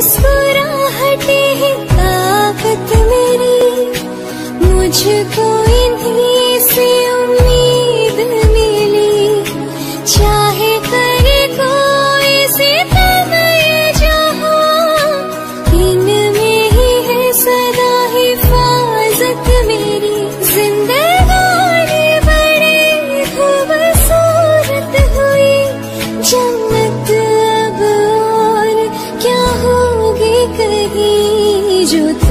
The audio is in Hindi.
मुस्कुराहटे है ताकत मेरी। मुझको you